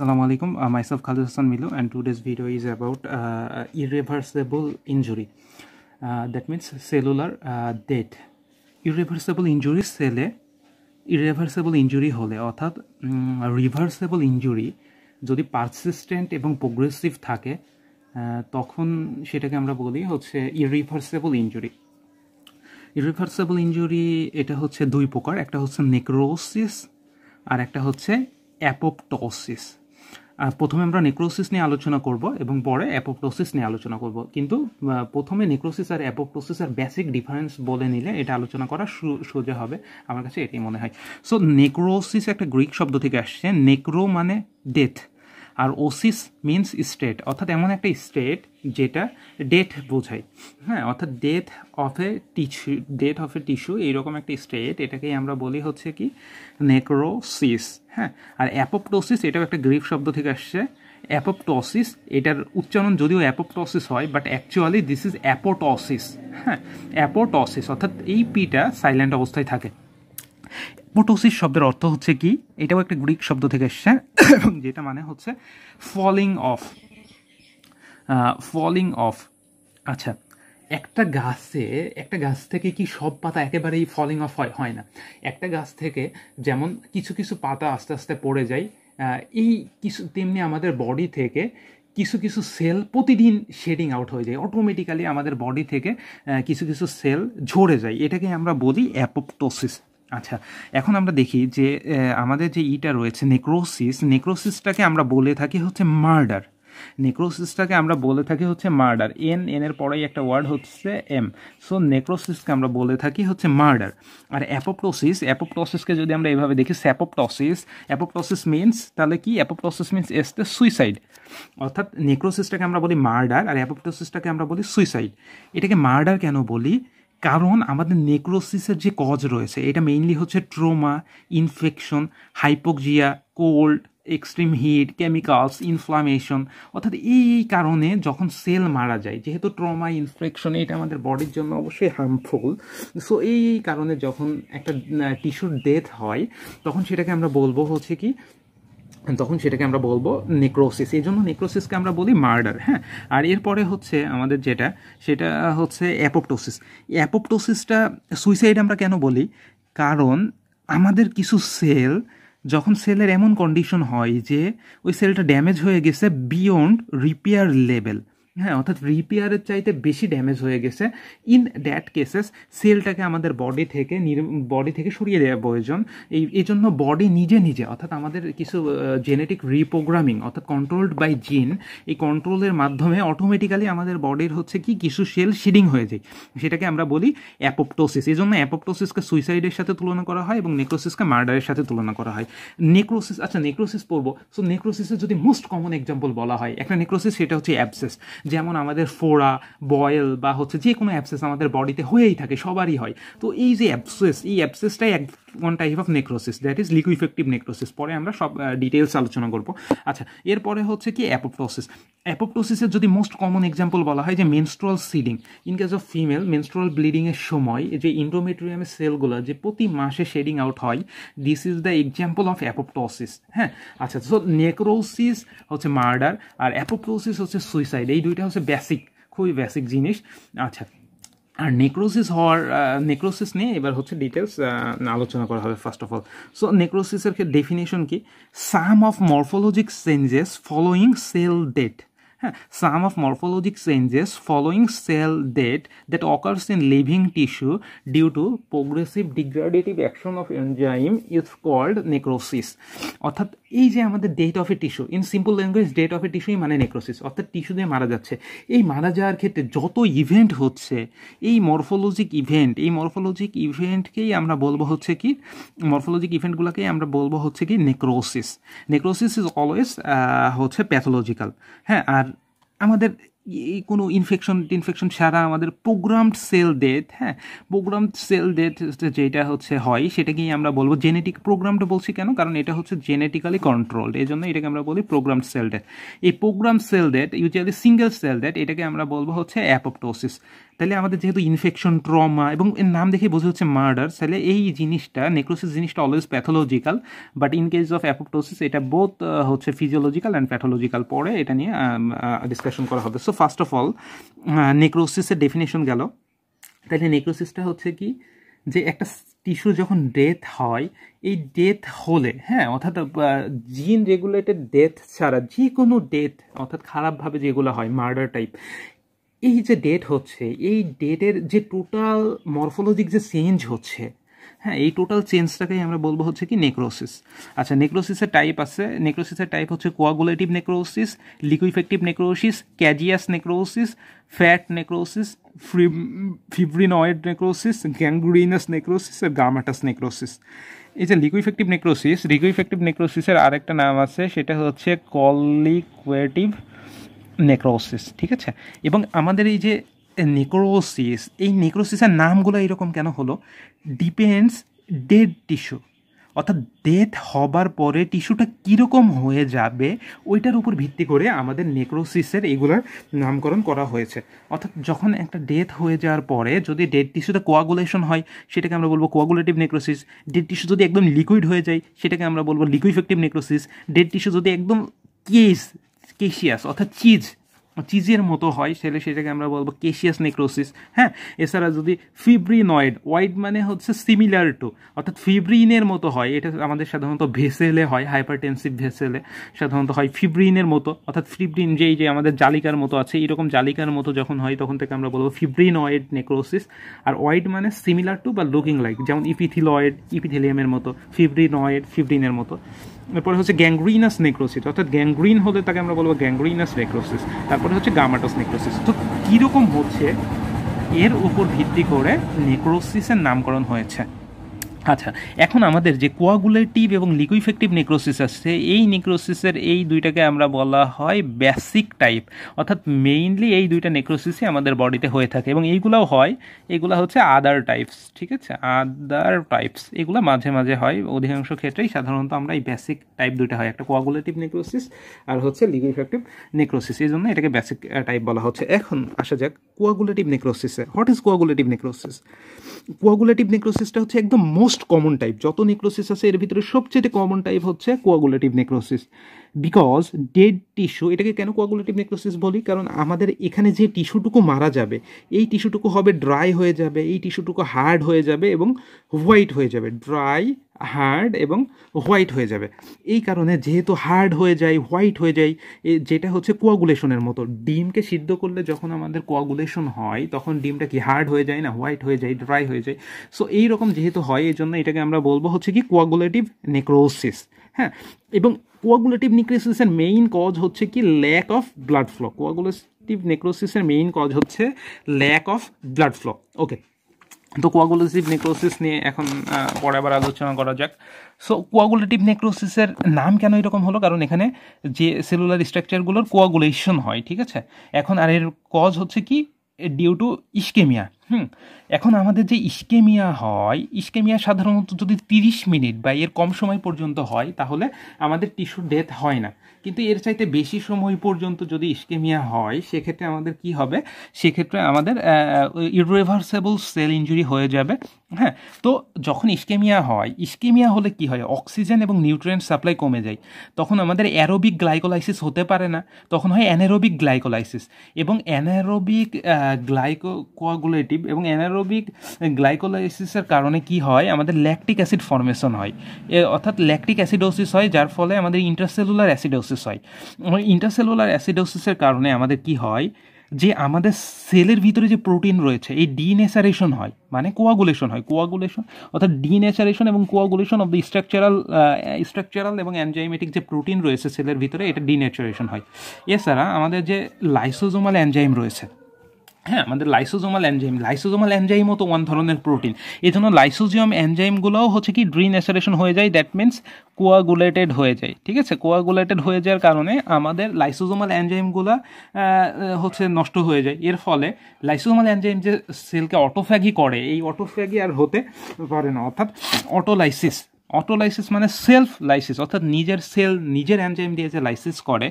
Assalamu alaikum. Uh, myself Khalid Hassan Milu, and today's video is about uh, irreversible injury. Uh, that means cellular uh, death. irreversible injury সেলে irreversible injury হলে অর্থাৎ reversible injury যদি persistent এবং progressive থাকে তখন সেটাকে আমরা বলি হচ্ছে ইরিভার্সেবল ইঞ্জুরি ইরিভার্সেবল ইঞ্জুরি এটা হচ্ছে দুই প্রকার একটা হচ্ছে নেক্রোসিস আর একটা হচ্ছে অ্যাপোপটোসিস প্রথমে আমরা নেক্রোসিস নিয়ে আলোচনা করব এবং পরে অ্যাপোপ্টোসিস নিয়ে আলোচনা করব। কিন্তু প্রথমে নেক্রোসিস আর অ্যাপোপ্টোসিসের বেসিক ডিফারেন্স বলে নিলে এটা আলোচনা করা সোজা হবে। আমার কাছে এটাই মনে হয়। সো নেক্রোসিস একটা গ্রিক শব্দ থেকে আসছে। নেক্রো মানে ডেথ আর ওসিস মিনস স্টেট অর্থাৎ এমন একটা স্টেট যেটা ডেথ বোঝায়। হ্যাঁ অর্থাৎ death of a tissue death of a tissue এইরকম একটা স্টেট এটাকেই আমরা বলি হচ্ছে কি? নেক্রোসিস হ্যাঁ আর অ্যাপোপ্টোসিস এটাও একটা গ্রিক শব্দ থেকে আসছে। অ্যাপোপ্টোসিস এটার উচ্চারণ যদিও অ্যাপোপ্টোসিস হয় but actually this is apoptosis হ্যাঁ অ্যাপোটসিস অর্থাৎ এই পিটা সাইলেন্ট অবস্থায় থাকে। পোটোসিস শব্দের অর্থ হচ্ছে কি? এটাও একটা গ্রিক শব্দ থেকে এসছে যেটা মানে হচ্ছে ফলিং অফ ফলিং অফ আচ্ছা। একটা গাছে, একটা গাছ থেকে কি সব পাতা একেবারেই ফলিং অফ হয়? হয় না। একটা গাছ থেকে যেমন কিছু কিছু পাতা আস্তে আস্তে পড়ে যায় এই কিছু, তেমনি আমাদের বডি থেকে কিছু কিছু সেল প্রতিদিন শেডিং আউট হয়ে যায়। অটোমেটিক্যালি আমাদের বডি থেকে কিছু কিছু সেল ঝরে যায়। এটাকে আমরা বলি অ্যাপোপ্টোসিস আচ্ছা এখন আমরা দেখি যে আমাদের যে ইটা রয়েছে নেক্রোসিস নেক্রোসিসটাকে আমরা বলে থাকি হচ্ছে মার্ডার নেক্রোসিসটাকে আমরা বলে থাকি হচ্ছে মার্ডার। এন এন এর পরেই একটা ওয়ার্ড হচ্ছে এম। সো, নেক্রোসিসকে আমরা বলে থাকি হচ্ছে মার্ডার। আর অ্যাপোপ্টোসিস, অ্যাপোপ্টোসিসকে যদি আমরা এভাবে দেখি, স্যাপোপ্টোসিস, অ্যাপোপ্টোসিস মিনস তাহলে কি? অ্যাপোপ্টোসিস মিনস এসতে সুইসাইড অর্থাৎ নেক্রোসিসটাকে আমরা বলি মার্ডার আর অ্যাপোপ্টোসিসটাকে আমরা বলি সুইসাইড এটাকে মার্ডার কেন বলি? কারণ আমাদের নেক্রোসিসের যে কজ রয়েছে, এটা মেইনলি হচ্ছে trauma infection hypoxia cold extreme heat chemicals inflammation অর্থাৎ এই কারণে যখন সেল মারা যায়, যেহেতু ট্রমা ইনফেকশন এটা আমাদের বডির জন্য অবশ্যই হার্মফুল সো এই কারণে যখন একটা টিস্যুর ডেথ হয়, তখন সেটাকে আমরা বলব হচ্ছে কি, তখন সেটাকে আমরা বলব নেক্রোসিস এই জন্য নেক্রোসিসকে আমরা বলি মার্ডার হ্যাঁ? আর এরপরে হচ্ছে আমাদের যেটা, সেটা হচ্ছে অ্যাপোপ্টোসিস অ্যাপোপ্টোসিসটা সুইসাইড আমরা কেন বলি? কারণ আমাদের কিছু সেল যখন সেলের এমন কন্ডিশন হয় যে ওই সেলটা ড্যামেজ হয়ে গেছে বিয়ন্ড রিপেয়ার লেভেল হ্যাঁ অর্থাৎ রিপেয়ারের চাইতে বেশি ড্যামেজ হয়ে গেছে। ইন দ্যাট কেসেস সেলটাকে আমাদের বডি থেকে বডি থেকে সরিয়ে দেওয়া প্রয়োজন। এই এই জন্য বডি নিজে নিজে, অর্থাৎ আমাদের কিছু জেনেটিক রিপ্রোগ্রামিং অর্থাৎ কন্ট্রোলড বাই জিন এই কন্ট্রোলের মাধ্যমে অটোমেটিক্যালি আমাদের বডির হচ্ছে কি, কিছু সেল শিডিং হয়ে যায়। সেটাকে আমরা বলি অ্যাপোপ্টোসিস এই জন্য অ্যাপোপ্টোসিসকে সুইসাইডের সাথে তুলনা করা হয় এবং নেক্রোসিসকে মার্ডারের সাথে তুলনা করা হয়। নেক্রোসিস আচ্ছা নেক্রোসিস পড়ব। সো নেক্রোসিসের যদি মোস্ট কমন এক্সাম্পল বলা হয়, একটা নেক্রোসিস সেটা হচ্ছে অ্যাবসেস যেমন আমাদের ফোড়া, বয়েল বা হচ্ছে যে কোনো অ্যাপসেস আমাদের বডিতে হয়েই থাকে, সবারই হয়। তো এই যে অ্যাপসেস এই অ্যাপসেসটাই এক one type of necrosis that is liquefactive necrosis পরে আমরা সব ডিটেলস আলোচনা করব। আচ্ছা এরপরে হচ্ছে কি অ্যাপোপ্টোসিস অ্যাপোপ্টোসিসের যদি মোস্ট কমন এক্সাম্পল বলা হয় যে menstrual shedding in case of female menstrual ব্লিডিংয়ের সময় যে ইন্ডোমেট্রিয়ামের সেলগুলো যে প্রতি মাসে শেডিং আউট হয় this is the example of apoptosis হ্যাঁ আচ্ছা সো নেক্রোসিস হচ্ছে মার্ডার আর অ্যাপোপ্টোসিস হচ্ছে সুইসাইড এই দুইটা হচ্ছে বেসিক খুবই বেসিক জিনিস। আচ্ছা আর নেক্রোসিস হওয়ার নেক্রোসিস নিয়ে এবার হচ্ছে ডিটেলস আলোচনা করা হবে ফার্স্ট অফ অল সো নেক্রোসিসের ডেফিনেশন কি? Some of morphologic changes following cell death হ্যাঁ some of morphologic changes following cell death that occurs in living tissue due to progressive degradative action of enzyme is called necrosis অর্থাৎ এই যে আমাদের death of a tissue in simple language death of a টিস্যুই মানে necrosis অর্থাৎ tissue দিয়ে মারা যাচ্ছে। এই মারা যাওয়ার ক্ষেত্রে যত ইভেন্ট হচ্ছে, এই মরফোলজিক ইভেন্ট এই মরফোলজিক ইভেন্টকেই আমরা বলব হচ্ছে কি মরফোলজিক ইভেন্টগুলোকেই আমরা বলব হচ্ছে কি নেক্রোসিস নেক্রোসিস ইজ অলওয়েজ হচ্ছে প্যাথোলজিক্যাল হ্যাঁ আর আমাদের কোনো ইনফেকশন টিনফেকশন ছাড়া আমাদের প্রোগ্রামড সেল ডেথ হ্যাঁ? প্রোগ্রামড সেল ডেথ যেটা হচ্ছে হয়, সেটাকেই আমরা বলব জেনেটিক প্রোগ্রামটা বলছি কেন? কারণ এটা হচ্ছে জেনেটিক্যালি কন্ট্রোলড এই জন্য এটাকে আমরা বলি প্রোগ্রামড সেল ডেথ এই program cell death usually single cell death এটাকে আমরা বলব হচ্ছে অ্যাপোপটোসিস তাহলে আমাদের যেহেতু ইনফেকশন ট্রমা এবং এর নাম দেখে বোঝা হচ্ছে মার্ডার তাহলে এই জিনিসটা নেক্রোসিস জিনিসটা always pathological but in case of apoptosis এটা বোথ হচ্ছে ফিজিওলজিক্যাল অ্যান্ড প্যাথোলজিক্যাল পরে এটা নিয়ে ডিসকাশন করা হবে। সো ফার্স্ট অফ অল নেক্রোসিসের ডেফিনেশন গেল। তাহলে নেক্রোসিসটা হচ্ছে কি? যে একটা টিস্যু যখন ডেথ হয়, এই ডেথ হলে হ্যাঁ অর্থাৎ জিন রেগুলেটেড ডেথ ছাড়া যে কোনো ডেথ অর্থাৎ খারাপভাবে যেগুলো হয় মার্ডার টাইপ এই যে ডেট হচ্ছে, এই ডেটের যে টোটাল মরফোলজিক যে চেঞ্জ হচ্ছে হ্যাঁ এই টোটাল চেঞ্জটাকেই আমরা বলব হচ্ছে কি নেক্রোসিস আচ্ছা নেক্রোসিসের টাইপ আছে। নেক্রোসিসের টাইপ হচ্ছে coagulative necrosis liquefactive necrosis caseous necrosis fat necrosis free fibrinoid necrosis gangrenous necrosis আর গামাটাস নেক্রোসিস এই যে লিকুইফেক্টিভ নেক্রোসিস লিকুইফেক্টিভ নেক্রোসিসের আরেকটা নাম আছে, সেটা হচ্ছে কলিকুয়েটিভ নেক্রোসিস ঠিক আছে? এবং আমাদের এই যে নেক্রোসিস এই নেক্রোসিসের নামগুলো এরকম কেন হলো? ডিপেন্ডস ডেড টিস্যু অর্থাৎ ডেথ হবার পরে টিস্যুটা কীরকম হয়ে যাবে, ওইটার উপর ভিত্তি করে আমাদের নেক্রোসিসের এগুলার নামকরণ করা হয়েছে। অর্থাৎ যখন একটা ডেথ হয়ে যাওয়ার পরে যদি ডেড টিস্যুতে কোয়াগুলেশন হয়, সেটাকে আমরা বলব কোয়াগুলেটিভ নেক্রোসিস ডেড টিস্যু যদি একদম লিকুইড হয়ে যায়, সেটাকে আমরা বলব লিকুইফেক্টিভ নেক্রোসিস ডেড টিস্যু যদি একদম কেস কেশিয়াস অর্থাৎ চিজ চিজের মতো হয়, সেলে সেটাকে আমরা বলব কেশিয়াস নেক্রোসিস হ্যাঁ? এছাড়া যদি ফিব্রিনয়েড ওয়াইড মানে হচ্ছে সিমিলার টু অর্থাৎ ফিব্রিনের মতো হয়, এটা আমাদের সাধারণত ভেসেলে হয় হাইপারটেনসিভ ভেসেলে সাধারণত হয় ফিব্রিনের মতো, অর্থাৎ ফিব্রিন যেই যে আমাদের জালিকার মতো আছে এরকম জালিকার মতো যখন হয়, তখন থেকে আমরা বলব ফিব্রিনয়েড নেক্রোসিস আর ওয়াইড মানে সিমিলার টু বা লুকিং লাইক যেমন ইপিথিলয়েড ইপিথিলিয়ামের মতো ফিব্রিনয়েড ফিব্রিনের মতো। এরপরে হচ্ছে গ্যাংগ্রিনাস নেক্রোসিস অর্থাৎ গ্যাংগ্রিন হলে তাকে আমরা বলব গ্যাংগ্রিনাস নেক্রোসিস তারপরে হচ্ছে গামাটাস নেক্রোসিস তো কীরকম হচ্ছে? এর উপর ভিত্তি করে নেক্রোসিসের নামকরণ হয়েছে। আচ্ছা এখন আমাদের যে কোয়াগুলেটিভ এবং লিকুইফেক্টিভ নেক্রোসিস আছে, এই নেক্রোসিসের এই দুইটাকে আমরা বলা হয় বেসিক টাইপ অর্থাৎ মেইনলি এই দুইটা নেক্রোসিসই আমাদের বডিতে হয়ে থাকে এবং এইগুলাও হয়, এগুলো হচ্ছে আদার টাইপস ঠিক আছে? আদার টাইপস এগুলো মাঝে মাঝে হয়, অধিকাংশ ক্ষেত্রেই সাধারণত আমরা এই বেসিক টাইপ দুইটা হয়, একটা কোয়াগুলেটিভ নেক্রোসিস আর হচ্ছে লিকুইফেক্টিভ নেক্রোসিস এই জন্য এটাকে বেসিক টাইপ বলা হচ্ছে। এখন আসা যাক coagulative নেক্রোসিসে what is coagulative necrosis coagulative নেক্রোসিসটা হচ্ছে একদম মোস্ট কমন টাইপ যত নেক্রোসিস আছে এর ভিতরে সবচেয়ে কমন টাইপ হচ্ছে coagulative necrosis because dead tissue এটাকে কেন কোয়াগুলেটিভ নেক্রোসিস বলি? কারণ আমাদের এখানে যে টিস্যুটুকু মারা যাবে, এই টিস্যুটুকু হবে ড্রাই হয়ে যাবে, এই টিস্যুটুকু হার্ড হয়ে যাবে এবং হোয়াইট হয়ে যাবে ড্রাই হার্ড এবং হোয়াইট হয়ে যাবে। এই কারণে যেহেতু হার্ড হয়ে যায় হোয়াইট হয়ে যায় যেটা হচ্ছে কোয়াগুলেশনের মতো। ডিমকে সিদ্ধ করলে যখন আমাদের কোয়াগুলেশন হয়, তখন ডিমটা কি হার্ড হয়ে যায় না হোয়াইট হয়ে যায় ড্রাই হয়ে যায়? সো এই রকম যেহেতু হয় এই জন্য এটাকে আমরা বলব হচ্ছে কি কোয়াগুলেটিভ নেক্রোসিস হ্যাঁ? এবং কোয়াগুলেটিভ নেক্রোসিসের মেইন কজ হচ্ছে কি? Lack of blood flow coagulative নেক্রোসিসের main cause হচ্ছে lack of blood flow okay তো কোয়াগুলেটিভ নেক্রোসিস নিয়ে এখন পরে আবার আলোচনা করা যাক। সো কোয়াগুলেটিভ নেক্রোসিসের নাম কেন এরকম হলো? কারণ এখানে যে সেলুলার স্ট্রাকচারগুলোর কোয়াগুলেশন হয়, ঠিক আছে? এখন আর এর কজ হচ্ছে কি? ডিউ টু ইস্কেমিয়া হুম, এখন আমাদের যে ইস্কেমিয়া হয়, ইস্কেমিয়া সাধারণত যদি তিরিশ মিনিট বা এর কম সময় পর্যন্ত হয়, তাহলে আমাদের টিস্যু ডেথ হয় না। কিন্তু এর চাইতে বেশি সময় পর্যন্ত যদি ইস্কেমিয়া হয়, সেক্ষেত্রে আমাদের কি হবে? সেক্ষেত্রে আমাদের ইরিভার্সেবল সেল ইঞ্জুরি হয়ে যাবে। হ্যাঁ তো যখন ইস্কেমিয়া হয়, ইস্কেমিয়া হলে কি হয়? অক্সিজেন এবং নিউট্রিয়েন্ট সাপ্লাই কমে যায়। তখন আমাদের অ্যারোবিক গ্লাইকোলাইসিস হতে পারে না। তখন হয় অ্যানারোবিক গ্লাইকোলাইসিস এবং অ্যানারোবিক গ্লাইকো কোয়াগুলেটিভ এবং অ্যানারোবিক গ্লাইকোলাইসিসের কারণে কি হয়? আমাদের ল্যাকটিক অ্যাসিড ফর্মেশন হয়। অর্থাৎ ল্যাকটিক অ্যাসিডোসিস হয়, যার ফলে আমাদের ইন্টারসেলুলার অ্যাসিডোসিস হয়। ইন্টারসেলুলার অ্যাসিডোসিসের কারণে আমাদের কি হয়? যে আমাদের সেলের ভিতরে যে প্রোটিন রয়েছে, এই ডিনেচারেশন হয় মানে কোয়াগুলেশন হয়। কোয়াগুলেশন অর্থাৎ ডিনেচারেশন এবং coagulation of the structural structural এবং অ্যানজাইমেটিক যে প্রোটিন রয়েছে সেলের ভিতরে, এটা ডিনেচারেশন হয়। এছাড়া আমাদের যে লাইসোজোমাল অ্যানজাইম রয়েছে হ্যাঁ আমাদের লাইসোজোমাল এনজাইম লাইসোজোমাল এনজাইমও তো ওয়ান ধরনের প্রোটিন এই জন্য লাইসোজিয়াম এনজাইমগুলোও হচ্ছে কি ড্রিন অ্যাসারেশন হয়ে যায় দ্যাট মিনস কোয়াগুলেটেড হয়ে যায়, ঠিক আছে? কোয়াগুলেটেড হয়ে যাওয়ার কারণে আমাদের লাইসোজোমাল এনজাইমগুলো হচ্ছে নষ্ট হয়ে যায়। এর ফলে লাইসোজোমাল এনজাইম যে সেলকে অটোফ্যাগি করে, এই অটোফ্যাগি আর হতে পারে না, অর্থাৎ অটোলাইসিস অটোলাইসিস মানে সেলফ লাইসিস অর্থাৎ নিজের সেল নিজের এনজাইম দিয়ে যে লাইসিস করে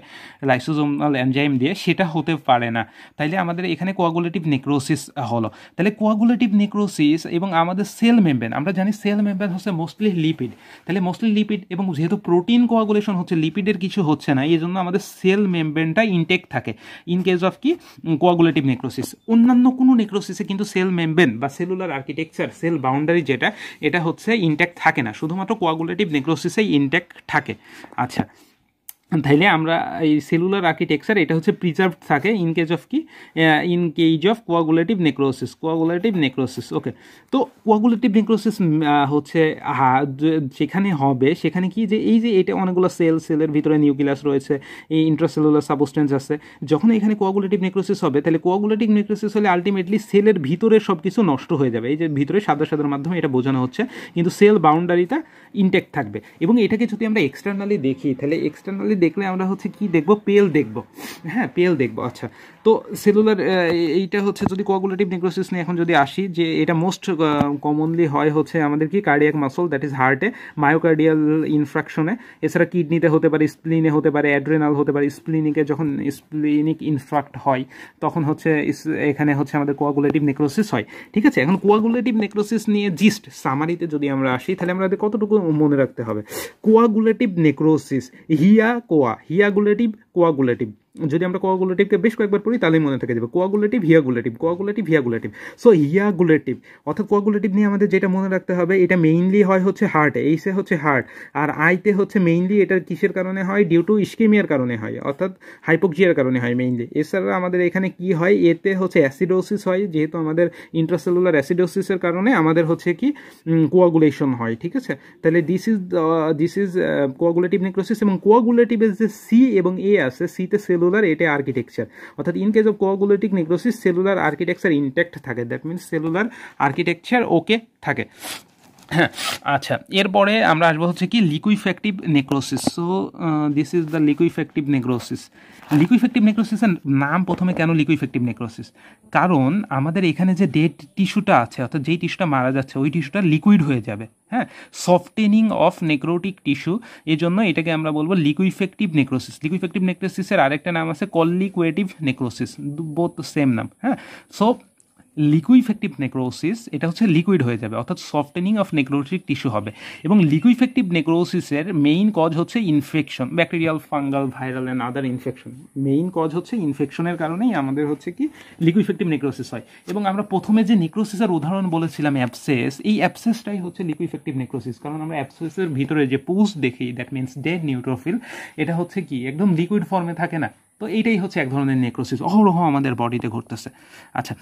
লাইসোজোমাল এনজাইম দিয়ে, সেটা হতে পারে না। তাইলে আমাদের এখানে কোয়াগুলেটিভ নেক্রোসিস হলো। তাহলে কোয়াগুলেটিভ নেক্রোসিস এবং আমাদের সেল মেমব্রেন আমরা জানি সেল মেমব্রেন হচ্ছে মোস্টলি লিপিড তাহলে মোস্টলি লিপিড এবং যেহেতু প্রোটিন কোয়াগুলেশন হচ্ছে লিপিডের কিছু হচ্ছে না এই জন্য আমাদের সেল মেমব্রেনটা ইনটেক থাকে। ইন কেস অফ কি? কোয়াগুলেটিভ নেক্রোসিস অন্যান্য কোনো নেক্রোসিসে কিন্তু সেল মেমব্রেন বা সেলুলার আর্কিটেকচার সেল বাউন্ডারি যেটা, এটা হচ্ছে ইনটেক্ট থাকে না। শুধুমাত্র কোয়াগুলেটিভ নেক্রোসিসেই ইনটেক থাকে। আচ্ছা তাইলে আমরা এই সেলুলার আর্কিটেকচার এটা হচ্ছে প্রিজার্ভ থাকে ইন কেজ অফ কি? In case of coagulative necrosis coagulative necrosis okay তো কোয়াগুলেটিভ নেক্রোসিস হচ্ছে যেখানে হবে, সেখানে কি যে, এই যে, এটা অনেকগুলো সেল সেলের ভিতরে নিউক্লিয়াস রয়েছে, এই ইন্ট্রাসেলুলার সাবস্টেন্স আছে, যখন এখানে কোয়াগুলেটিভ নেক্রোসিস হবে তাহলে কোয়াগুলেটিভ নেক্রোসিস হলে আলটিমেটলি সেলের ভিতরে সব কিছু নষ্ট হয়ে যাবে, এই যে ভিতরে সাদা সাদার মাধ্যমে এটা বোঝানো হচ্ছে, কিন্তু সেল বাউন্ডারিটা ইনটেক্ট থাকবে। এবং এটাকে যদি আমরা এক্সটার্নালি দেখি তাহলে এক্সটার্নালি দেখলে আমরা হচ্ছে কি দেখব? পেল দেখব। হ্যাঁ পেল দেখব। আচ্ছা। তো সেলুলার এইটা হচ্ছে যদি কোয়াগুলেটিভ নেক্রোসিস নিয়ে এখন যদি আসি, যে এটা মোস্ট কমনলি হয় হচ্ছে আমাদের কি কার্ডিয়াক মাসল দ্যাট ইজ হার্টে মায়োকার্ডিয়াল ইনফ্রাকশনে এছাড়া কিডনিতে হতে পারে স্প্লিনে হতে পারে অ্যাড্রেনাল হতে পারে স্প্লিনিকে যখন স্প্লিনিক ইনফ্রাক্ট হয়, তখন হচ্ছে এখানে হচ্ছে আমাদের কোয়াগুলেটিভ নেক্রোসিস হয়। ঠিক আছে? এখন কোয়াগুলেটিভ নেক্রোসিস নিয়ে জিস্ট সামারিতে যদি আমরা আসি, তাহলে আমরা কতটুকু মনে রাখতে হবে? কোয়াগুলেটিভ নেক্রোসিস হিয়া কোয়া হিয়াগুলেটিভ কোয়াগুলেটিভ। যদি আমরা কোয়াগুলেটিভকে বেশ কয়েকবার পড়ি, তাহলেই মনে থেকে যাবে। কোয়াগুলেটিভ হিয়াগুলেটিভ কোয়াগুলেটিভ হিয়াগুলেটিভ সো হিয়াগুলেটিভ অর্থাৎ কোয়াগুলেটিভ নিয়ে আমাদের যেটা মনে রাখতে হবে, এটা মেইনলি হয় হচ্ছে হার্টে এইসে হচ্ছে হার্ট আর আইতে হচ্ছে মেইনলি এটা কিসের কারণে হয়? ডিউ টু ইস্কেমিয়ার কারণে হয়, অর্থাৎ হাইপোক্সিয়ার কারণে হয় মেইনলি এছাড়া আমাদের এখানে কি হয়? এতে হচ্ছে অ্যাসিডোসিস হয়, যেহেতু আমাদের ইন্ট্রাসেলুলার অ্যাসিডোসিসের কারণে আমাদের হচ্ছে কি কোয়াগুলেশন হয়, ঠিক আছে? তাহলে this is this is coagulative necrosis এবং কোয়াগুলেটিভের যে সি এবং এ আছে সিতে সেলুলার এটা আর্কিটেকচার অর্থাৎ in case of coagulative necrosis cellular architecture intact থাকে। That means cellular architecture okay থাকে। হ্যাঁ আচ্ছা এরপরে আমরা আসব হচ্ছে কি liquefactive necrosis so this is the liquefactive necrosis liquefactive নেক্রোসিসের নাম প্রথমে কেন লিকুইফেক্টিভ নেক্রোসিস কারণ আমাদের এখানে যে ডেড টিস্যুটা আছে, অর্থাৎ যেই টিস্যুটা মারা যাচ্ছে, ওই টিস্যুটা লিকুইড হয়ে যাবে হ্যাঁ? সফটেনিং অফ নেক্রোটিক টিস্যু এই জন্য এটাকে আমরা বলব লিকুইফেক্টিভ নেক্রোসিস লিকুইফেক্টিভ নেক্রোসিসের আরেকটা নাম আছে কলিকুয়েটিভ নেক্রোসিস বোথ সেম নাম হ্যাঁ? সো লিকুইফেক্টিভ নেক্রোসিস এটা হচ্ছে লিকুইড হয়ে যাবে, অর্থাৎ সফটেনিং অফ নেক্রোটিক টিস্যু হবে। এবং লিকুইফেক্টিভ নেক্রোসিসের মেইন কজ হচ্ছে infection bacterial fungal viral and other infection main cause হচ্ছে ইনফেকশনের কারণেই আমাদের হচ্ছে কি লিকুইফেক্টিভ নেক্রোসিস হয়। এবং আমরা প্রথমে যে নেক্রোসিসের উদাহরণ বলেছিলাম অ্যাপসেস এই অ্যাপসেসটাই হচ্ছে লিকুইফেক্টিভ নেক্রোসিস কারণ আমরা অ্যাপসেসের ভিতরে যে পুস দেখি দ্যাট মিনস ডেড নিউট্রোফিল এটা হচ্ছে কি, একদম লিকুইড ফর্মে থাকে না। তো এইটাই হচ্ছে এক ধরনের নেক্রোসিস অহরহ আমাদের বডিতে ঘটতেছে। আচ্ছা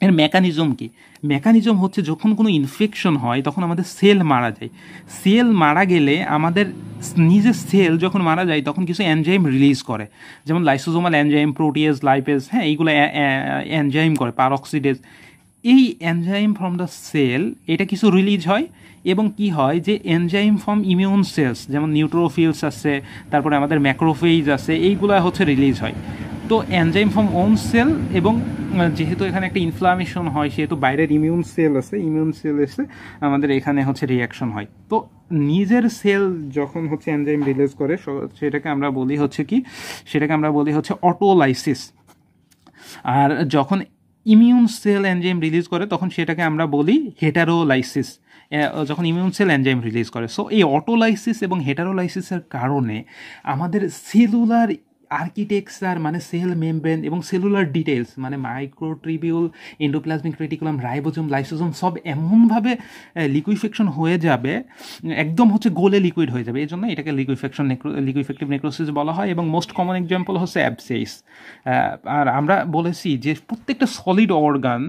এর মেকানিজম কি? মেকানিজম হচ্ছে যখন কোনো ইনফেকশন হয়, তখন আমাদের সেল মারা যায়। সেল মারা গেলে আমাদের নিজের সেল যখন মারা যায়, তখন কিছু অ্যানজাইম রিলিজ করে। যেমন লাইসোজোমাল অ্যানজাইম প্রোটিয়েজ লাইপেজ হ্যাঁ এইগুলো অ্যানজাইম করে পারঅক্সিডেজ এই এনজাইম ফ্রম দ্য সেল, এটা কিছু রিলিজ হয় এবং কি হয় যে এনজাইম ফ্রম ইমিউন সেলস যেমন নিউট্রোফিলস আছে, তারপরে আমাদের ম্যাক্রোফেজ আছে, এইগুলো হচ্ছে রিলিজ হয়। তো এনজাইম ফ্রম ওন সেল এবং যেহেতু এখানে একটা ইনফ্লামেশন হয়, সেহেতু বাইরের ইমিউন সেল আছে ইমিউন সেল এসে আমাদের এখানে হচ্ছে রিয়াকশন হয়। তো নিজের সেল যখন হচ্ছে এনজাইম রিলিজ করে সেটাকে আমরা বলি হচ্ছে কি, সেটাকে আমরা বলি হচ্ছে অটোলাইসিস আর যখন ইমিউন সেল এনজাইম রিলিজ করে, তখন সেটাকে আমরা বলি হেটারোলাইসিস যখন ইমিউন সেল এনজাইম রিলিজ করে। সো এই অটোলাইসিস এবং হেটারোলাইসিসের কারণে আমাদের সেলুলার আর্কিটেকচার মানে সেল মেমব্রেন এবং সেলুলার ডিটেলস মানে microtubule endoplasmic reticulum ribosome lysosome সব এমনভাবে লিকুইফেকশন হয়ে যাবে, একদম হচ্ছে গোলে লিকুইড হয়ে যাবে। এই জন্য এটাকে লিকুইফেকশন নেক্রো লিকুইফেক্টিভ নেক্রোসিস বলা হয় এবং মোস্ট কমন এক্সাম্পল হচ্ছে অ্যাবসেস আর আমরা বলেছি যে প্রত্যেকটা সলিড অর্গান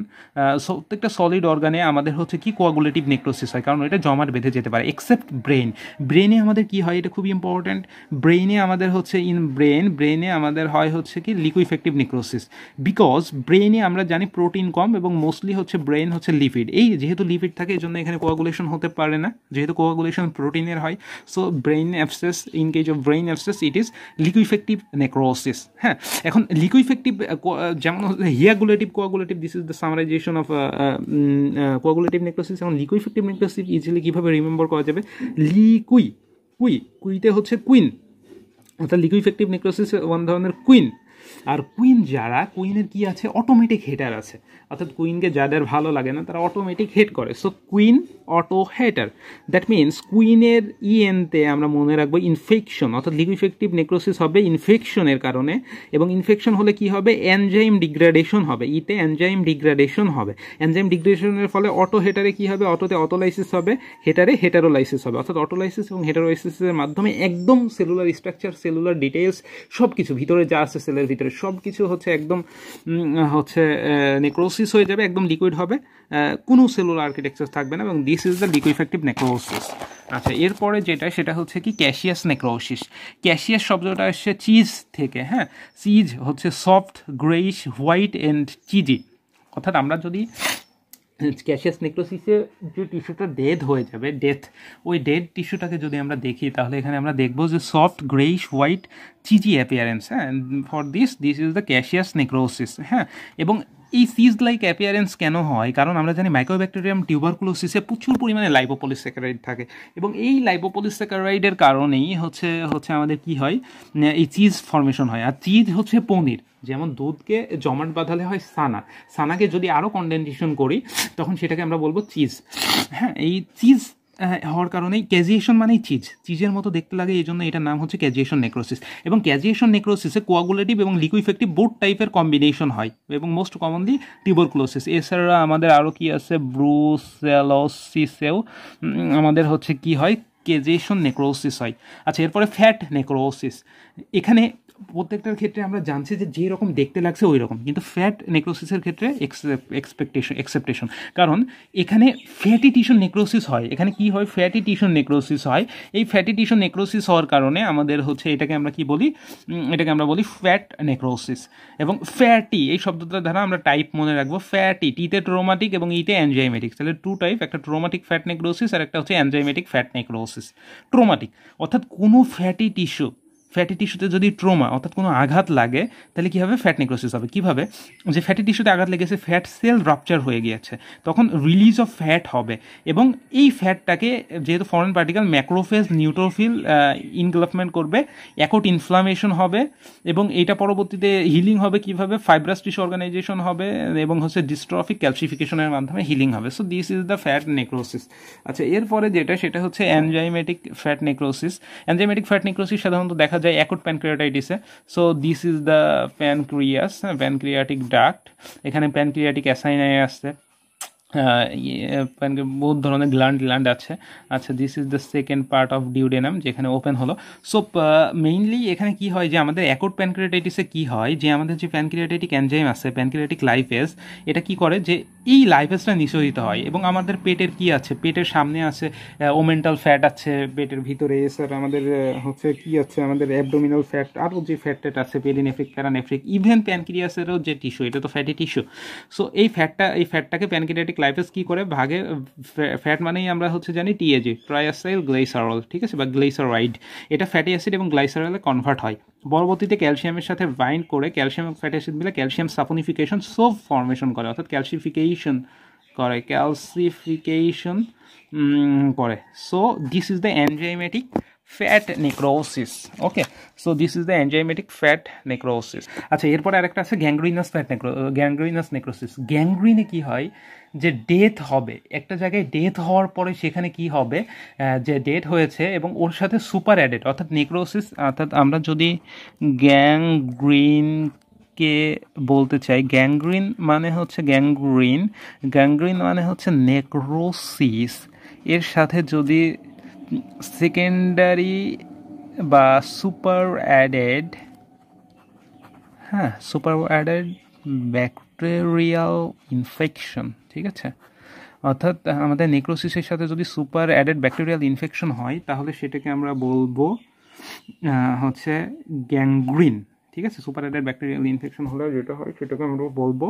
প্রত্যেকটা সলিড অর্গানে আমাদের হচ্ছে কি কোয়াগুলেটিভ নেক্রোসিস হয়, কারণ এটা জমাট বেঁধে যেতে পারে এক্সেপ্ট ব্রেন ব্রেনে আমাদের কি হয়, এটা খুব ইম্পর্ট্যান্ট ব্রেনে আমাদের হচ্ছে ইন ব্রেন ব্রেন ব্রেনে আমাদের হয় হচ্ছে কি লিকুইফেক্টিভ নিক্রোসিস বিকজ ব্রেনে আমরা জানি প্রোটিন কম এবং মোস্টলি হচ্ছে ব্রেন হচ্ছে লিপিড এই যেহেতু লিপিড থাকে এই জন্য এখানে কোয়াগুলেশন হতে পারে না। যেহেতু কোয়াগুলেশন প্রোটিনের হয় so brain abscess in case of brain abscess it is liquefactive necrosis হ্যাঁ এখন লিকুইফেক্টিভ যেমন হিয়াগুলেটিভ coagulative this is the summarization of coagulative necrosis এখন লিকুইফেক্টিভ নেক্রোসিস ইজিলি কীভাবে রিমেম্বার করা যাবে? লিকুই কুই কুইতে হচ্ছে কুইন অর্থাৎ লিকুইফেক্টিভ নেক্রোসিস ওয়ান ধরনের কুইন। আর কুইন যারা কুইনের কি আছে? অটোমেটিক হেটার আছে। অর্থাৎ কুইনকে যাদের ভালো লাগে না, তারা অটোমেটিক হেট করে। So queen auto hater that means কুইনের ইএনতে আমরা মনে রাখব ইনফেকশন অর্থাৎ লিকুইফেক্টিভ নেক্রোসিস হবে ইনফেকশনের কারণে। এবং ইনফেকশন হলে কি হবে? অ্যানজাইম ডিগ্রাডেশন হবে। ইতে অ্যানজাইম ডিগ্রাডেশন হবে। অ্যানজাইম ডিগ্রেডেশনের ফলে অটো হেটারে কি হবে? অটোতে অটোলাইসিস হবে। হেটারে হেটারোলাইসিস হবে। অর্থাৎ অটোলাইসিস এবং হেটারোলাইসিসের মাধ্যমে একদম সেলুলার স্ট্রাকচার সেলুলার ডিটেলস সব কিছু ভিতরে যা আছে সেলের ভিতরে সব কিছু হচ্ছে একদম হচ্ছে নেক্রোসিস হয়ে যাবে, একদম লিকুইড হবে। কোনো সেলুলার আর্কিটেকচার থাকবে না এবং this is the liquefactive necrosis আচ্ছা এরপরে যেটা, সেটা হচ্ছে কি ক্যাশিয়াস নেক্রোসিস ক্যাশিয়াস শব্দটা আসছে চিজ থেকে হ্যাঁ? চিজ হচ্ছে soft greyish white and cheesy অর্থাৎ আমরা যদি ক্যাশিয়াস নেক্রোসিসে যে টিস্যুটা ডেথ হয়ে যাবে, ডেথ, ওই ডেড টিস্যুটাকে যদি আমরা দেখি, তাহলে এখানে আমরা দেখব যে soft, greyish, white, cheesy appearance হ্যাঁ for this this is the caseous necrosis হ্যাঁ এবং এই সিজ লাইক অ্যাপিয়ারেন্স কেন হয়? কারণ আমরা জানি মাইক্রোব্যাকটেরিয়াম টিউবারকুলোসিসে প্রচুর পরিমাণে লাইপোপলিস্যাকারাইড থাকে। এবং এই লাইপোপলিস্যাকারাইডের কারণেই হচ্ছে হচ্ছে আমাদের কি হয়? এই চিজ ফর্মেশন হয়। আর চিজ হচ্ছে পনির। যেমন দুধকে জমাট বাঁধালে হয় সানা। সানাকে যদি আরও কন্ডেনসেশন করি, তখন সেটাকে আমরা বলব চিজ হ্যাঁ এই চিজ হওয়ার কারণেই ক্যাজিয়েশন মানেই চিজ চিজের মতো দেখতে লাগে, এই জন্য এটার নাম হচ্ছে ক্যাজিয়েশন নেক্রোসিস এবং ক্যাজিয়েশন নেক্রোসিসে কোয়াগুলেটিভ এবং লিকুইফেক্টিভ বোট টাইপের কম্বিনেশন হয়। এবং মোস্ট কমনলি টিউবারকুলোসিস এছাড়া আমাদের আরও কি আছে? ব্রুসেলোসিসেও আমাদের হচ্ছে কি হয়? কেজেশন নেক্রোসিস হয়। আচ্ছা এরপরে ফ্যাট নেক্রোসিস এখানে প্রত্যেকটার ক্ষেত্রে আমরা জানছি যে যে রকম দেখতে লাগছে ওই রকম। কিন্তু ফ্যাট নেক্রোসিসের ক্ষেত্রে এক্সপেকটেশন এক্সেপ্টেশন কারণ এখানে ফ্যাটি টিস্যু নেক্রোসিস হয়। এখানে কি হয়? ফ্যাটি টিস্যু নেক্রোসিস হয়। এই ফ্যাটি টিস্যু নেক্রোসিস হওয়ার কারণে আমাদের হচ্ছে এটাকে আমরা কি বলি? এটাকে আমরা বলি ফ্যাট নেক্রোসিস এবং ফ্যাটি এই শব্দটার দ্বারা আমরা টাইপ মনে রাখব ফ্যাটি টিতে ট্রোমাটিক এবং ইতে অ্যানজাইমেটিক তাহলে টু টাইপ একটা ট্রোমাটিক ফ্যাট নেক্রোসিস আর একটা হচ্ছে অ্যানজাইমেটিক ফ্যাট নেক্রোসিস ট্রোমাটিক অর্থাৎ কোনো ফ্যাটি টিস্যু ফ্যাটি টিস্যুতে যদি ট্রোমা অর্থাৎ কোনো আঘাত লাগে, তাহলে কী হবে ফ্যাট নেক্রোসিস হবে। কীভাবে? যে ফ্যাটি টিস্যুতে আঘাত লেগেছে ফ্যাট সেল রাপচার হয়ে গিয়েছে। তখন রিলিজ অফ ফ্যাট হবে। এবং এই ফ্যাটটাকে যেহেতু foreign particle macrophage neutrophil engulfment করবে অ্যাকোট ইনফ্লামেশন হবে, এবং এইটা পরবর্তীতে হিলিং হবে কীভাবে? ফাইব্রাস টিস্যু অর্গানাইজেশন হবে, এবং হচ্ছে ডিস্ট্রফিক ক্যালসিফিকেশনের মাধ্যমে হিলিং হবে। So this is the fat necrosis আচ্ছা এরপরে যেটা, সেটা হচ্ছে enzymatic fat necrosis enzymatic fat necrosis সাধারণত দেখা যায় acute প্যানক্রিয়াটাইটিসে। So this is the pancreas pancreatic duct এখানে প্যানক্রিয়াটিক অ্যাসাইনাই আসছে বহুত ধরনের গ্ল্যান্ড গ্ল্যান্ড আছে। আচ্ছা this is the second part of duodenum যেখানে ওপেন হলো। সো মেইনলি এখানে কি হয় যে আমাদের অ্যাকোট প্যানক্রিয়াটাইটিসে কি হয় যে আমাদের যে প্যানক্রিয়াটাইটিক এনজাইম আছে প্যানক্রিয়াটিক লাইফেস এটা কি করে যে এই লাইফেসটা নিঃসরিত হয় এবং আমাদের পেটের কি আছে? পেটের সামনে আছে ওমেন্টাল ফ্যাট আছে, পেটের ভিতরে স্যার আমাদের হচ্ছে কি আছে? আমাদের অ্যাবডোমিনাল ফ্যাট আরও যে ফ্যাট ট্যাট আছে পেরিনেফ্রিক প্যারানেফ্রিক ইভেন প্যানক্রিয়াসেরও যে টিস্যু এটা তো ফ্যাটি টিস্যু সো এই ফ্যাটটা এই ফ্যাটটাকে প্যানক্রিয়াটিক লাইফেস কি করে? ভাগে ফ্যাট মানেই আমরা হচ্ছে জানি টিএজি ট্রায়াসাইল গ্লাইসারল ঠিক আছে? বা গ্লাইসারাইড এটা ফ্যাটি অ্যাসিড এবং গ্লাইসারলে কনভার্ট হয়। পরবর্তীতে ক্যালসিয়ামের সাথে বাইন্ড করে ক্যালসিয়াম ফ্যাটি অ্যাসিড মিলে ক্যালসিয়াম সাপোনিফিকেশন সোপ ফর্মেশন করে, অর্থাৎ ক্যালসিফিকেশন করে ক্যালসিফিকেশন করে। So this is the enzymatic fat necrosis okay so this is the enzymatic fat necrosis আচ্ছা এরপরে আরেকটা আছে gangrenous fat necro gangrenous necrosis গ্যাংগ্রিনে কি হয়? যে ডেথ হবে, একটা জায়গায় ডেথ হওয়ার পরে সেখানে কি হবে যে ডেথ হয়েছে এবং ওর সাথে সুপার অ্যাডেড অর্থাৎ নেক্রোসিস অর্থাৎ আমরা যদি গ্যাংগ্রিন কে বলতে চাই গ্যাংগ্রিন মানে হচ্ছে গ্যাংগ্রিন গ্যাংগ্রিন মানে হচ্ছে নেক্রোসিস এর সাথে যদি সেকেন্ডারি বা সুপার অ্যাডেড হ্যাঁ সুপার অ্যাডেড ব্যাকটেরিয়াল ইনফেকশন ঠিক আছে? অর্থাৎ, আমাদের নেক্রোসিসের সাথে যদি সুপার অ্যাডেড ব্যাকটেরিয়াল ইনফেকশন হয়, তাহলে সেটাকে আমরা বলব হচ্ছে গ্যাংগ্রিন ঠিক আছে? সুপার অ্যাডেড ব্যাকটেরিয়াল ইনফেকশন হলে যেটা হয়, সেটাকে আমরা বলব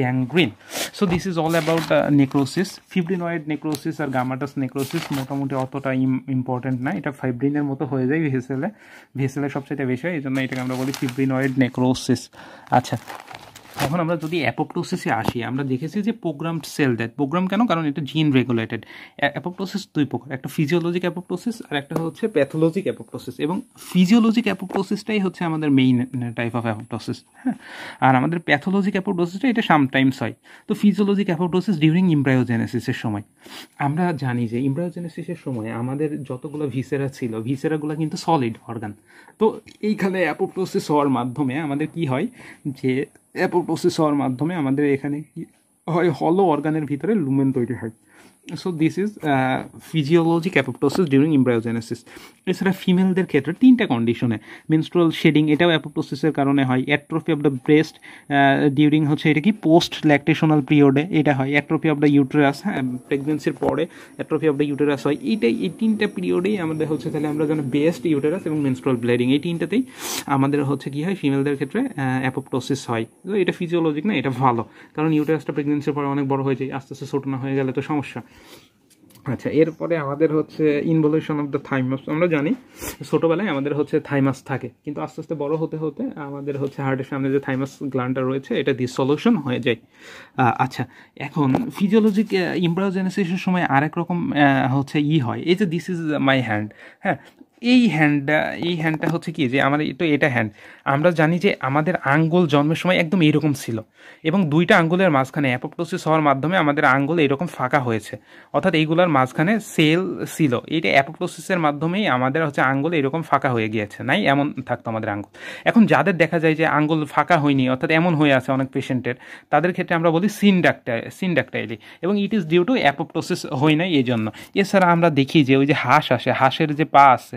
gangrene so this is all about necrosis fibrinoid necrosis R gummatous necrosis মোটামুটি অতটা ইম্পর্টেন্ট না। এটা ফাইব্রিনের মতো হয়ে যায় ভেসেলে ভেসেলে সবচেয়ে বেশি হয়, এই জন্য এটাকে আমরা বলি ফিব্রিনয়েড নেক্রোসিস আচ্ছা এখন আমরা যদি অ্যাপোপ্টোসিসে আসি, আমরা দেখেছি যে প্রোগ্রাম সেল ডেথ প্রোগ্রাম কেন? কারণ এটা জিন রেগুলেটেড অ্যাপোপ্টোসিস দুই প্রকার, একটা ফিজিওলজিক অ্যাপোপ্টোসিস আর একটা হচ্ছে প্যাথোলজিক অ্যাপোপ্টোসিস এবং ফিজিওলজিক অ্যাপোপ্টোসিসটাই হচ্ছে আমাদের মেইন টাইপ অফ অ্যাপোপ্টোসিস হ্যাঁ? আর আমাদের প্যাথোলজিক অ্যাপোপ্টোসিসটা এটা সামটাইমস হয়। তো ফিজিওলজিক অ্যাপোপ্টোসিস ডিউরিং ইমব্রায়োজেনেসিসের সময়। আমরা জানি যে ইমব্রায়োজেনেসিসের সময় আমাদের যতগুলো ভিসেরা ছিল, ভিসেরাগুলো কিন্তু সলিড অর্গান তো এইখানে অ্যাপোপ্টোসিস হওয়ার মাধ্যমে আমাদের কি হয় যে অ্যাপোপ্টোসিস হওয়ার মাধ্যমে আমাদের এখানে হয় হলো অর্গানের ভিতরে লুমেন তৈরি হয়। So this is physiologic apoptosis during embryogenesis এছাড়া ফিমেলদের ক্ষেত্রে তিনটা কন্ডিশনে মেনস্ট্রুয়াল শেডিং এটাও অ্যাপোপ্টোসিসের কারণে হয়। Atrophy of the breast during হচ্ছে এটা কি পোস্ট ল্যাকটেশনাল পিরিয়ডে এটা হয়। অ্যাট্রোফি অফ দ্য ইউটেরাস হ্যাঁ প্রেগনেন্সির পরে অ্যাট্রোফি অফ দ্য ইউটেরাস হয়। এইটাই, এই তিনটা পিরিয়ডেই আমাদের হচ্ছে তাহলে আমরা জানি বেস্ট ইউটেরাস এবং মেনস্ট্রুয়াল ব্লিডিং এই তিনটাতেই আমাদের হচ্ছে কি হয় ফিমেলদের ক্ষেত্রে অ্যাপোপ্টোসিস হয়। তো এটা ফিজিওলজিক না, এটা ভালো। কারণ ইউটেরাসটা প্রেগনেন্সির পরে অনেক বড় হয়ে যায়, আস্তে আস্তে ছোটো না হয়ে গেলে তো সমস্যা। আচ্ছা এরপরে আমাদের হচ্ছে ইনভলিউশন অফ দ্য থাইমাস আমরা জানি ছোটোবেলায় আমাদের হচ্ছে থাইমাস থাকে, কিন্তু আস্তে আস্তে বড় হতে হতে আমাদের হচ্ছে হার্টের সামনে যে থাইমাস গ্লান্ডটা রয়েছে, এটা ডিসলিউশন হয়ে যায়। আচ্ছা এখন ফিজিওলজিক ইমব্রায়োজেনেসিসের সময় আরেক রকম হচ্ছে ই হয়, এই যে দিস ইজ মাই হ্যান্ড হ্যাঁ এই হ্যান্ডটা এই হ্যান্ডটা হচ্ছে কি যে আমার তো এটা হ্যান্ড আমরা জানি যে আমাদের আঙ্গুল জন্মের সময় একদম এইরকম ছিল এবং দুইটা আঙ্গুলের মাঝখানে অ্যাপোপ্টোসিস হওয়ার মাধ্যমে আমাদের আঙ্গুল এরকম ফাঁকা হয়েছে। অর্থাৎ এইগুলোর মাঝখানে সেল ছিল। এইটা অ্যাপোপ্টোসিসের মাধ্যমেই আমাদের হচ্ছে আঙ্গুল এরকম ফাঁকা হয়ে গিয়েছে, নাই? এমন থাকতো আমাদের আঙ্গুল। এখন যাদের দেখা যায় যে আঙ্গুল ফাঁকা হয়নি, অর্থাৎ এমন হয়ে আছে অনেক পেশেন্টের তাদের ক্ষেত্রে আমরা বলি সিনডাক্টাই সিনডাক্টাইলি এবং it is due to apoptosis হয় নাই এই জন্য এছাড়া আমরা দেখি যে ওই যে হাঁস আসে, হাঁসের যে পা আছে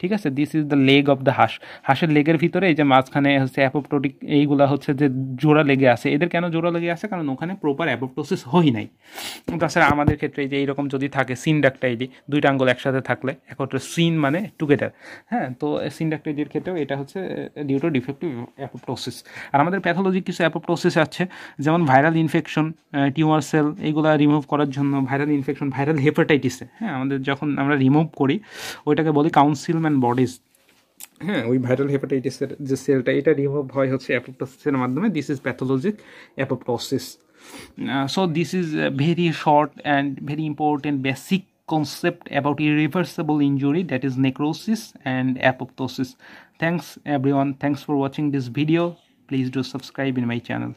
ঠিক আছে? This is the leg of the হাঁস। হাঁসের লেগের ভিতরে এই যে মাঝখানে হচ্ছে অ্যাপোপ্টোটিক এইগুলা হচ্ছে যে জোড়া লেগে আছে, এদের কেন জোড়া লেগে আছে? কারণ ওখানে প্রপার অ্যাপোপ্টোসিস হয় নাই। তাছাড়া আমাদের ক্ষেত্রে এই যে এইরকম যদি থাকে, সিন ডাক্টাইলি, দুইটা আঙ্গুল একসাথে থাকলে একত্রে সিন মানে টুগেদার হ্যাঁ তো সিন ডাক্টাইলির ক্ষেত্রেও এটা হচ্ছে ডিউ টু ডিফেক্টিভ অ্যাপোপ্টোসিস আর আমাদের প্যাথোলজি কিছু অ্যাপোপ্টোসিস আছে, যেমন ভাইরাল ইনফেকশন টিউমার সেল এইগুলো রিমুভ করার জন্য ভাইরাল ইনফেকশন ভাইরাল হেপাটাইটিসে হ্যাঁ আমাদের যখন আমরা রিমুভ করি, ওইটাকে বলি কাউন্সিল ম্যান বডিজ হ্যাঁ ওই ভাইরাল হেপাটাইটিসের যে সেলটা এটা রিমুভ হয় হচ্ছে অ্যাপোপ্টোসিসের মাধ্যমে this is pathologic apoptosis so this is very short and very important basic concept about irreversible injury that is necrosis and apoptosis thanks everyone thanks for watching this video please do subscribe in my channel